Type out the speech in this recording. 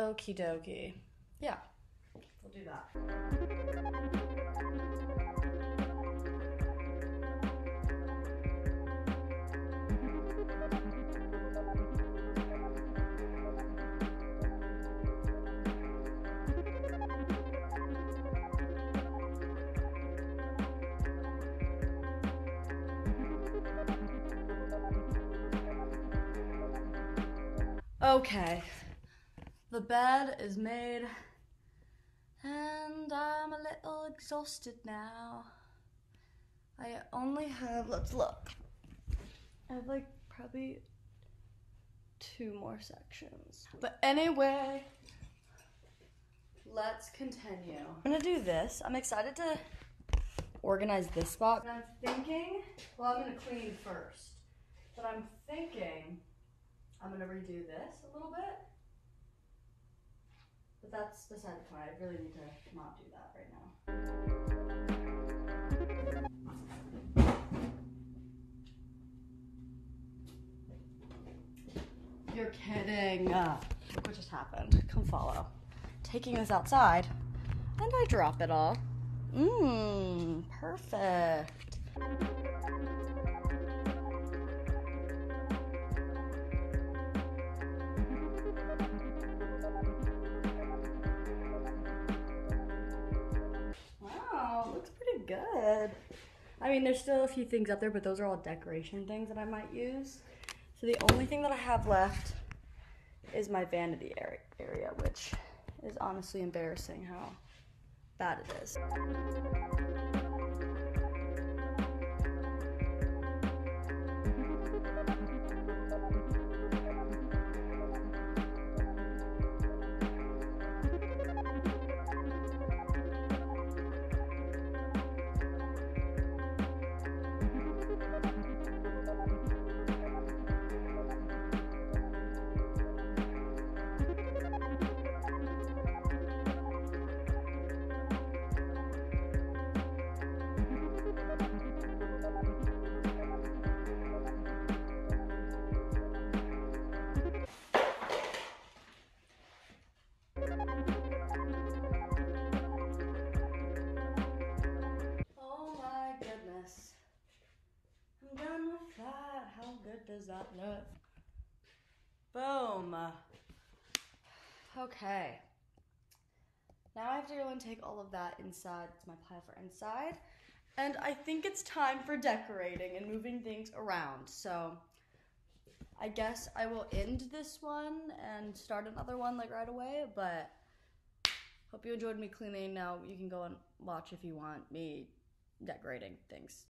Okie dokie. Yeah, we'll do that. Okay, the bed is made, and I'm a little exhausted now. I only have, let's look. I have like probably two more sections. But anyway, let's continue. I'm gonna do this. I'm excited to organize this spot. And I'm thinking, well, I'm gonna clean first, but I'm thinking I'm gonna redo this a little bit. But that's beside the point. I really need to not do that right now. You're kidding. Uh, look what just happened. Come follow. Taking this outside, and I drop it all. Mmm, perfect. Good. I mean, there's still a few things up there, but those are all decoration things that I might use. So the only thing that I have left is my vanity area, which is honestly embarrassing how bad it is. That. How good does that look? Boom. Okay. Now I have to go and take all of that inside. It's my pile for inside. And I think it's time for decorating and moving things around. So I guess I will end this one and start another one like right away. But hope you enjoyed me cleaning. Now you can go and watch if you want me decorating things.